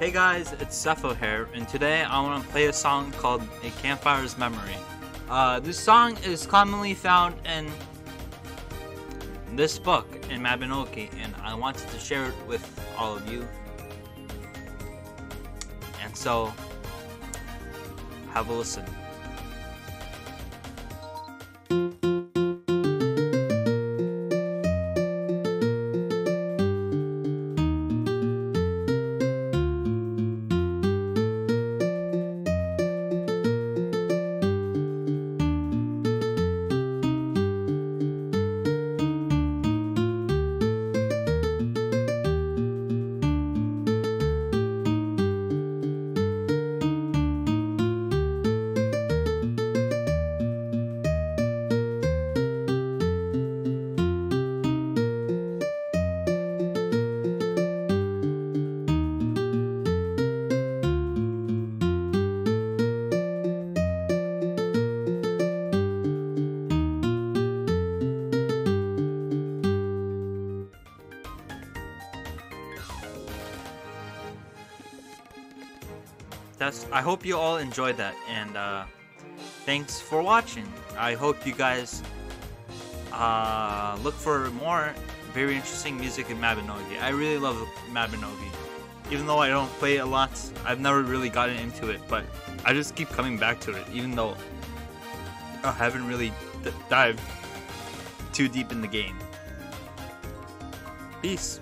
Hey guys, it's Cepho here, and today I want to play a song called A Campfire's Memory. Uh, this song is commonly found in this book in Mabinogi, and I wanted to share it with all of you. And so, have a listen. That's. I hope you all enjoyed that, and uh, thanks for watching. I hope you guys uh, look for more very interesting music in Mabinogi. I really love Mabinogi. Even though I don't play it a lot, I've never really gotten into it, but I just keep coming back to it, even though I haven't really dived too deep in the game. Peace.